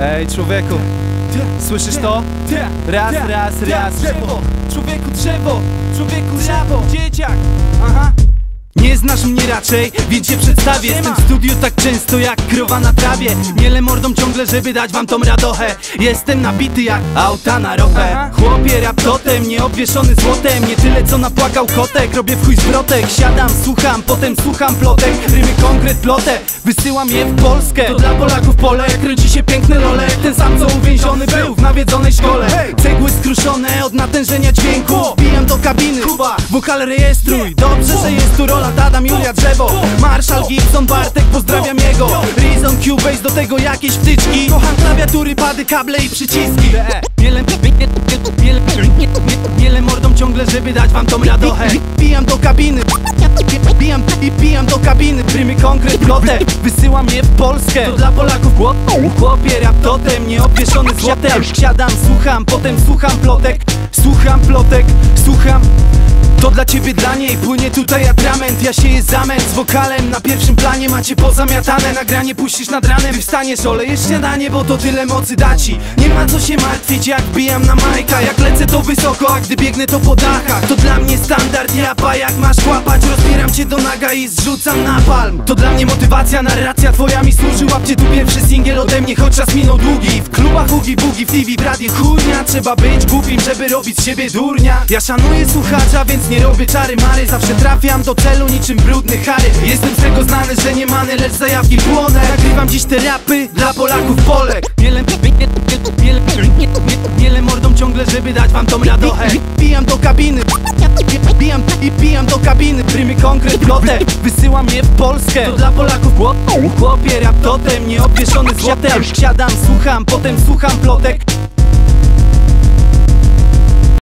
Ej, człowieku, słyszysz to? Raz, raz, raz, drzewo. Człowieku drzewo, człowieku drzewo. Dzieciak, aha znasz mnie raczej, więc się przedstawię. Jestem w studiu tak często jak krowa na trawie. Miele mordą ciągle, żeby dać wam tą radochę. Jestem nabity jak auta na ropę. Chłopie rap totem, nie obwieszony złotem. Nie tyle co napłakał kotek, robię w chuj zwrotek. Siadam, słucham, potem słucham plotek. Rymy konkret plotę, wysyłam je w Polskę. To dla Polaków pole, kręci się piękny lole. Ten sam co uwięziony był w nawiedzonej szkole. Cegły skruszone od natężenia dźwięku Kabiny, wokal rejestruj. Dobrze, że jest tu rola Adam, Julia Drzewo. Marshall Gibson, Bartek, pozdrawiam jego. Reason, Cubase, do tego jakieś wtyczki. Kocham klawiatury, pady, kable i przyciski. Miele, miele, miele mordą ciągle, żeby dać wam tą radochę. Pijam do kabiny. Pijam i pijam do kabiny. Prymy konkret, plotę Wysyłam je w Polskę. To dla Polaków chłop- Chłopie rap totem, nie obwieszony złotem. Siadam, słucham, potem słucham plotek. Słucham plotek, słucham dla ciebie, dla niej płynie tutaj atrament. Ja sieję zamęt z wokalem. Na pierwszym planie macie pozamiatane. Nagranie puścisz nad ranem Wstaniesz, olejesz śniadanie Bo to tyle mocy da ci. Nie ma co się martwić jak bijam na majka. Jak lecę to wysoko, a gdy biegnę to po dachach. To dla mnie standard japa Jak masz łapać, rozbieram cię do naga I zrzucam na palm To dla mnie motywacja, narracja twoja mi służy Łapcie tu pierwszy singiel ode mnie Choć czas minął długi W klubach ugi bugi, w TV, w radiu chujnia Trzeba być głupim, żeby robić z siebie durnia Ja szanuję słuchacza, więc nie robię czary mary Zawsze trafiam do celu niczym brudny Harry Jestem z tego znany, że nie many, lecz zajawki płonę Nagrywam dziś te rapy dla Polaków Polek Miele, miele, miele, miele mordą ciągle, żeby dać wam tą radochę Pijam do kabiny Pijam i pijam do kabiny Prymy konkret, plotę Wysyłam je w Polskę. To dla Polaków. Chłop- Chłopie rap totem, nie obwieszony złotem Siadam, słucham, potem słucham plotek